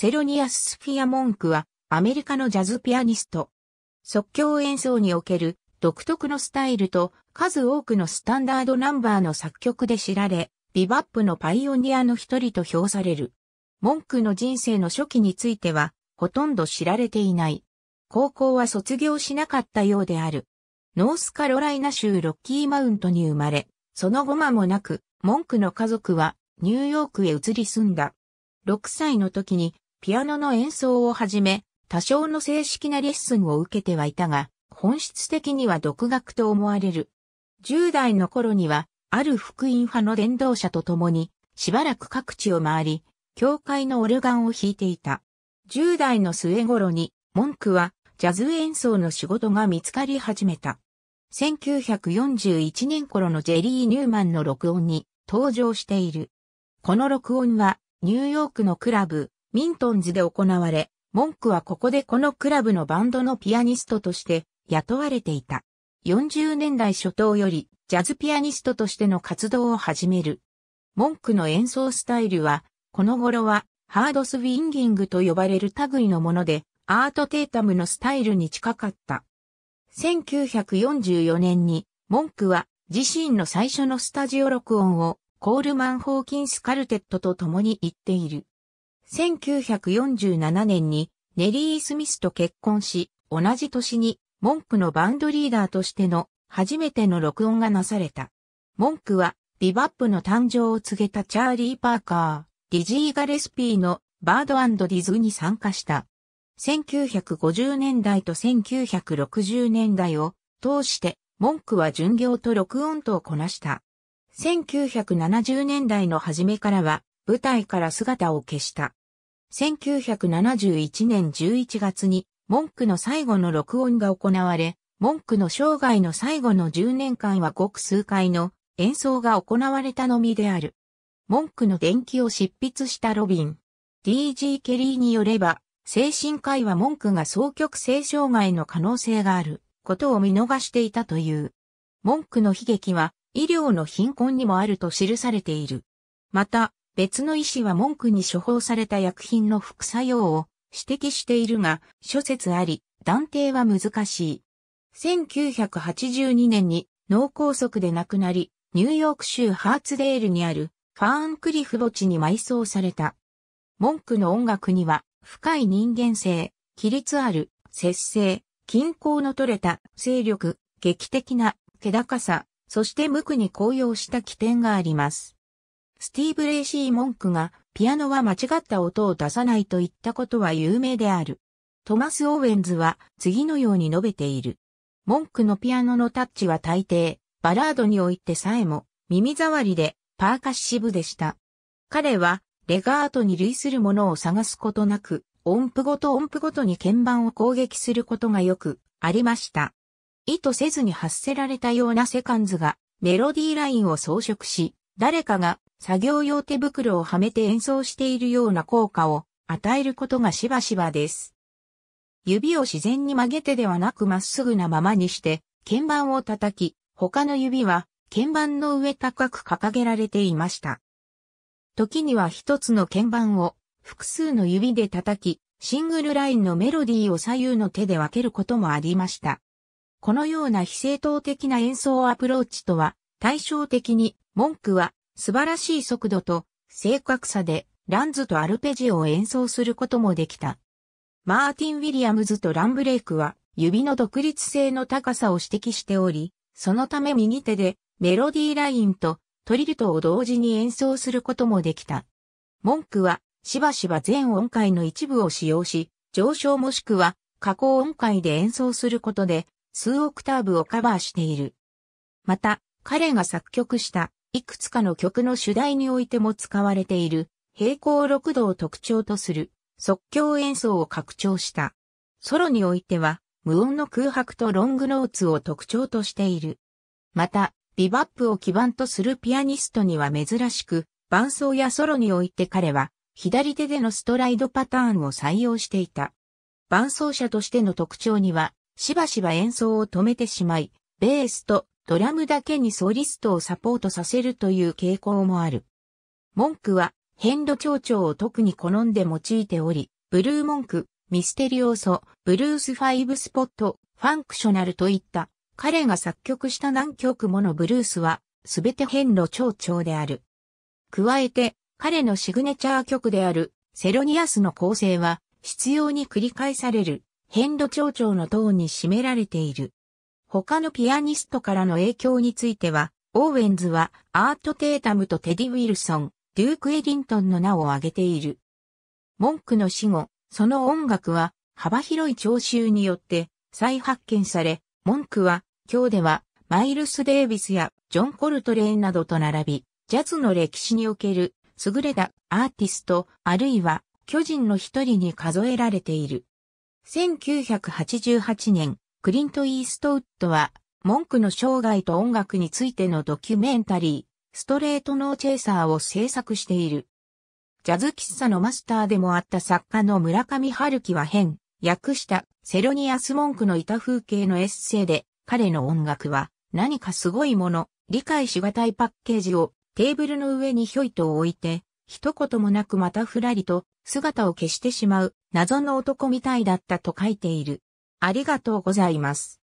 セロニアス・スフィア・モンクはアメリカのジャズピアニスト。即興演奏における独特のスタイルと数多くのスタンダードナンバーの作曲で知られ、ビバップのパイオニアの一人と評される。モンクの人生の初期については、ほとんど知られていない。高校は卒業しなかったようである。ノースカロライナ州ロッキーマウントに生まれ、その後間もなく、モンクの家族はニューヨークへ移り住んだ。6歳の時にピアノの演奏を始め、多少の正式なレッスンを受けてはいたが、本質的には独学と思われる。10代の頃には、ある福音派の伝道者と共に、しばらく各地を回り、教会のオルガンを弾いていた。10代の末頃に、文句は、ジャズ演奏の仕事が見つかり始めた。1941年頃のジェリー・ニューマンの録音に登場している。この録音は、ニューヨークのクラブ、ミントンズで行われ、文句はここでこのクラブのバンドのピアニストとして雇われていた。40年代初頭よりジャズピアニストとしての活動を始める。文句の演奏スタイルはこの頃はハードスウィンギングと呼ばれる類のもので、アートテータムのスタイルに近かった。1944年に、モンクは自身の最初のスタジオ録音をコールマン・ホーキンス・カルテットと共に言っている。1947年にネリー・スミスと結婚し、同じ年にモンクのバンドリーダーとしての初めての録音がなされた。モンクはビバップの誕生を告げたチャーリー・パーカー、ディジー・ガレスピーのバードディズに参加した。1950年代と1960年代を通してモンクは巡業と録音とをこなした。1970年代の初めからは舞台から姿を消した。1971年11月に文句の最後の録音が行われ、文句の生涯の最後の10年間はごく数回の演奏が行われたのみである。文句の伝記を執筆したロビン。D.G. ケリーによれば、精神科医は文句が双極性障害の可能性があることを見逃していたという。文句の悲劇は医療の貧困にもあると記されている。また、別の医師は文句に処方された薬品の副作用を指摘しているが、諸説あり、断定は難しい。1982年に脳梗塞で亡くなり、ニューヨーク州ハーツデールにあるファーンクリフ墓地に埋葬された。文句の音楽には、深い人間性、規律ある、節制、均衡の取れた、勢力、劇的な、気高さ、そして無垢に高揚した起点があります。スティーブ・レイシー・モンクが、ピアノは間違った音を出さないと言ったことは有名である。トマス・オーウェンズは、次のように述べている。モンクのピアノのタッチは大抵、バラードにおいてさえも、耳障りで、パーカッシブでした。彼は、レガートに類するものを探すことなく、音符ごと音符ごとに鍵盤を攻撃することがよくありました。意図せずに発せられたようなセカンズがメロディーラインを装飾し、誰かが作業用手袋をはめて演奏しているような効果を与えることがしばしばです。指を自然に曲げてではなくまっすぐなままにして鍵盤を叩き、他の指は鍵盤の上高く掲げられていました。時には一つの鍵盤を複数の指で叩き、シングルラインのメロディーを左右の手で分けることもありました。このような非正当的な演奏アプローチとは、対照的に、文句は素晴らしい速度と正確さでランズとアルペジオを演奏することもできた。マーティン・ウィリアムズとランブレイクは指の独立性の高さを指摘しており、そのため右手でメロディーラインとトリルトを同時に演奏することもできた。文句はしばしば全音階の一部を使用し、上昇もしくは下降音階で演奏することで数オクターブをカバーしている。また、彼が作曲したいくつかの曲の主題においても使われている平行六度を特徴とする即興演奏を拡張した。ソロにおいては無音の空白とロングノーツを特徴としている。また、ビバップを基盤とするピアニストには珍しく、伴奏やソロにおいて彼は、左手でのストライドパターンを採用していた。伴奏者としての特徴には、しばしば演奏を止めてしまい、ベースとドラムだけにソリストをサポートさせるという傾向もある。モンクは、変ロ長調を特に好んで用いており、ブルーモンク、ミステリオーソ、ブルースファイブスポット、ファンクショナルといった彼が作曲した何曲ものブルースはすべて変ロ長調である。加えて彼のシグネチャー曲であるセロニアスの構成は執拗に繰り返される変ロ長調のトーンに占められている。他のピアニストからの影響については、オーウェンズはアート・テータムとテディ・ウィルソン、デューク・エリントンの名を挙げている。文句の死後、その音楽は幅広い聴衆によって再発見され、文句は今日ではマイルス・デイビスやジョン・コルトレーンなどと並び、ジャズの歴史における優れたアーティスト、あるいは巨人の一人に数えられている。1988年、クリント・イーストウッドは、文句の生涯と音楽についてのドキュメンタリー、ストレートノーチェイサーを制作している。ジャズ喫茶のマスターでもあった作家の村上春樹は変、訳したセロニアス・モンクのいた風景のエッセイで、彼の音楽は何かすごいもの、理解しがたいパッケージをテーブルの上にひょいと置いて、一言もなくまたふらりと姿を消してしまう謎の男みたいだったと書いている。ありがとうございます。